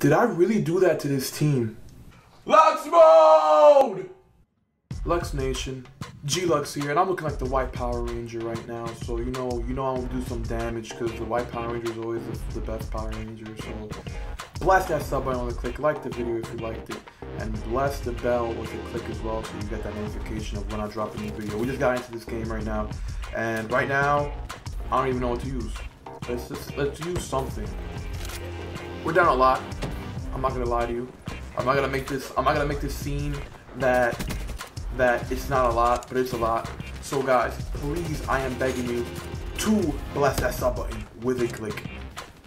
Did I really do that to this team? Lux mode! Lux Nation, G-Lux here, and I'm looking like the White Power Ranger right now. So you know, you know I'm gonna do some damage because the White Power Ranger is always the, the best Power Ranger. So blast that sub button with a click, like the video if you liked it, and bless the bell with a click as well so you get that notification of when I drop a new video. We just got into this game right now, and right now I don't even know what to use. Let's just let's use something. We're down a lot. I'm not gonna lie to you. I'm not gonna make this. I'm not gonna make this scene that that it's not a lot, but it's a lot. So guys, please, I am begging you to bless that sub button with a click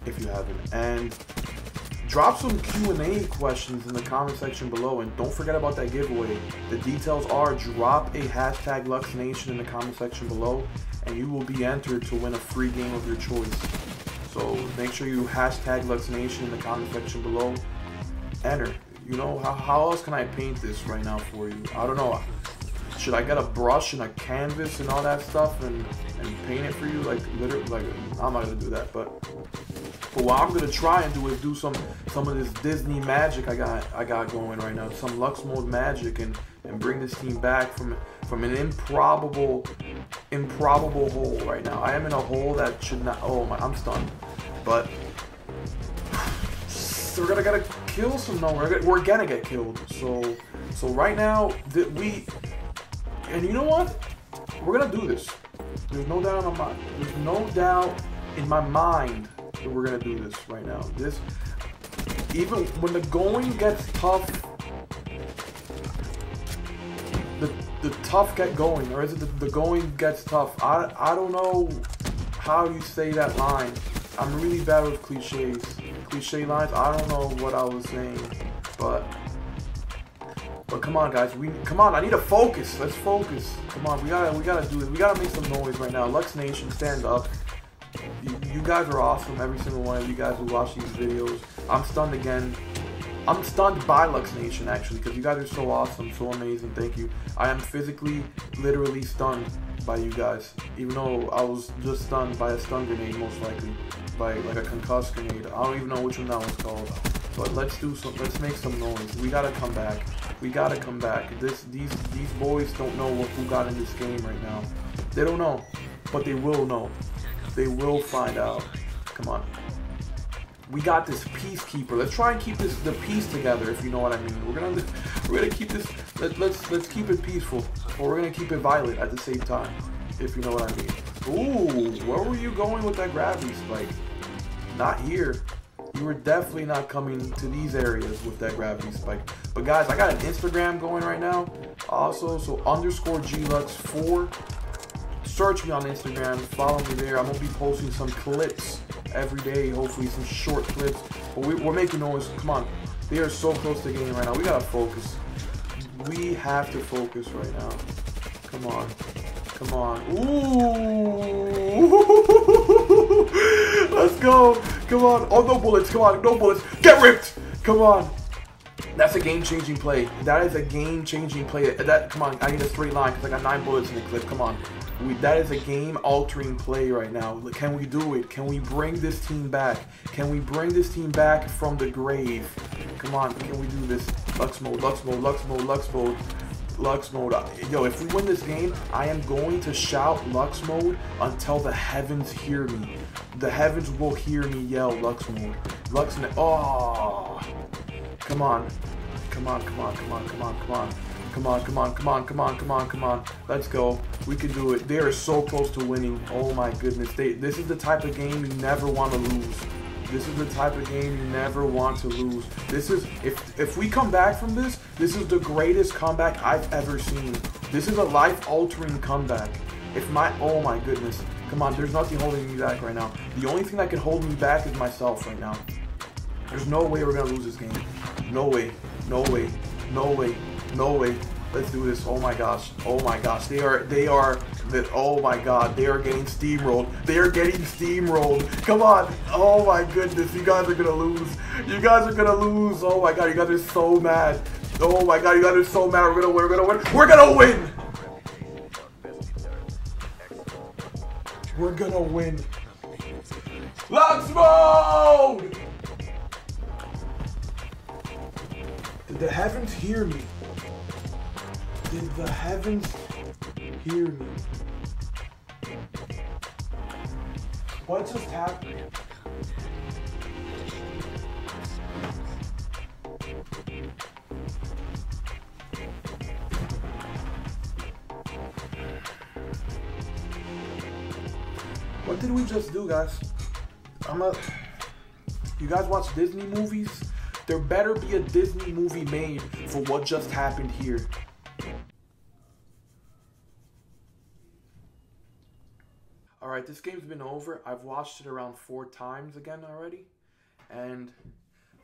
if you haven't, and drop some Q&A questions in the comment section below, and don't forget about that giveaway. The details are drop a hashtag LuxNation in the comment section below, and you will be entered to win a free game of your choice. So make sure you hashtag LuxNation in the comment section below. Enter. You know, how, how else can I paint this right now for you? I don't know. Should I get a brush and a canvas and all that stuff and, and paint it for you? Like, literally, like, I'm not gonna do that, but but what I'm gonna try and do is do some some of this Disney magic I got I got going right now, some Lux mode magic, and and bring this team back from from an improbable improbable hole right now. I am in a hole that should not. Oh my, I'm stunned, but So we're gonna gotta kill some. No, we're gonna, we're gonna get killed. So so right now that we and you know what? We're gonna do this. There's no doubt in my mind. There's no doubt in my mind that we're gonna do this right now. This even when the going gets tough, the tough get going, or is it the, the going gets tough? I I don't know how you say that line. I'm really bad with cliches, cliche lines. I don't know what I was saying, but but come on, guys. We come on. I need to focus. Let's focus. Come on. We gotta we gotta do it. We gotta make some noise right now. Lux Nation, stand up. You, you guys are awesome. Every single one of you guys who watch these videos. I'm stunned again. I'm stunned by Lux Nation actually because you guys are so awesome, so amazing. Thank you. I am physically, literally stunned by you guys. Even though I was just stunned by a stun grenade, most likely by like a concussed grenade. I don't even know which one that was called. But let's do some. Let's make some noise. We gotta come back. We gotta come back. This these these boys don't know what who got in this game right now. They don't know, but they will know. They will find out. Come on. We got this peacekeeper. Let's try and keep this the peace together, if you know what I mean. We're gonna we're gonna keep this. Let, let's let's keep it peaceful, or we're gonna keep it violent at the same time, if you know what I mean. Ooh, where were you going with that gravity spike? Not here. You were definitely not coming to these areas with that gravity spike. But guys, I got an Instagram going right now. Also, so underscore glux4 search me on Instagram, follow me there. I'm gonna be posting some clips every day, hopefully some short clips. But we, are making noise. Come on, they are so close to getting right now. We gotta focus. We have to focus right now. Come on, come on. Ooh, let's go. Come on. Oh, no bullets. Come on, no bullets. Get ripped. Come on. That's a game-changing play. That is a game-changing play. That come on, I need a straight line because I got nine bullets in the clip. Come on. We, that is a game-altering play right now. Can we do it? Can we bring this team back? Can we bring this team back from the grave? Come on, can we do this? Lux mode, Lux mode, Lux mode, Lux mode. Lux mode. Yo, if we win this game, I am going to shout Lux mode until the heavens hear me. The heavens will hear me yell Lux mode. Lux mode. Oh. Come on. Come on, come on, come on, come on, come on. Come on, come on, come on, come on, come on, come on. Let's go. We can do it. They are so close to winning. Oh my goodness. They, this is the type of game you never want to lose. This is the type of game you never want to lose. This is if if we come back from this, this is the greatest comeback I've ever seen. This is a life-altering comeback. If my oh my goodness. Come on, there's nothing holding me back right now. The only thing that can hold me back is myself right now. There's no way we're gonna lose this game. No way. No way. No way. No way. Let's do this. Oh my gosh. Oh my gosh. They are, they are, that. oh my god. They are getting steamrolled. They are getting steamrolled. Come on. Oh my goodness. You guys are gonna lose. You guys are gonna lose. Oh my god. You guys are so mad. Oh my god. You guys are so mad. We're gonna win. We're gonna win. We're gonna win. We're gonna win. Lux mode! The heavens hear me? Did the heavens hear me? What just happened? What did we just do, guys? I'm a. You guys watch Disney movies? There better be a Disney movie made for what just happened here. Alright, this game's been over. I've watched it around four times again already. And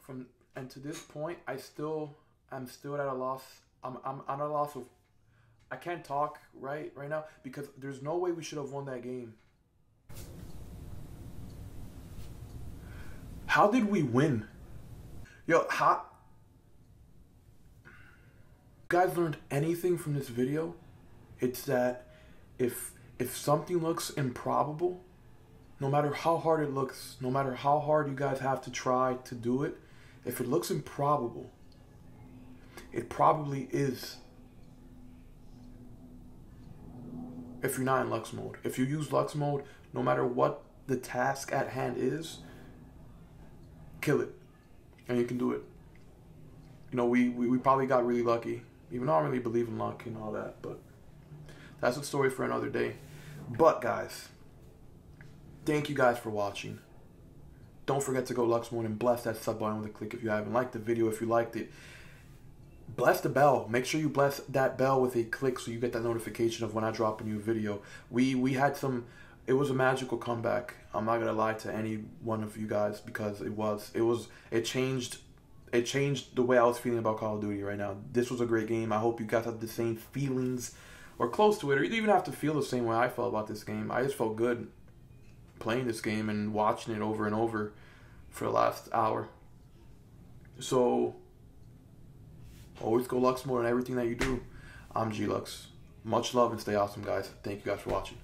from and to this point I still I'm still at a loss. I'm I'm at a loss of I can't talk right right now because there's no way we should have won that game. How did we win? Yo, how guys learned anything from this video? It's that if if something looks improbable, no matter how hard it looks, no matter how hard you guys have to try to do it, if it looks improbable, it probably is. If you're not in Lux mode. If you use Lux mode, no matter what the task at hand is, kill it. And you can do it. You know, we, we, we probably got really lucky. Even though I don't really believe in luck and all that, but that's a story for another day. But guys, thank you guys for watching. Don't forget to go Lux Mode and bless that sub button with a click if you haven't liked the video. If you liked it, bless the bell. Make sure you bless that bell with a click so you get that notification of when I drop a new video. We we had some it was a magical comeback. I'm not gonna lie to any one of you guys because it was. It was. It changed. It changed the way I was feeling about Call of Duty right now. This was a great game. I hope you guys have the same feelings or close to it, or you even have to feel the same way I felt about this game. I just felt good playing this game and watching it over and over for the last hour. So always go Lux mode in everything that you do. I'm G Lux. Much love and stay awesome, guys. Thank you guys for watching.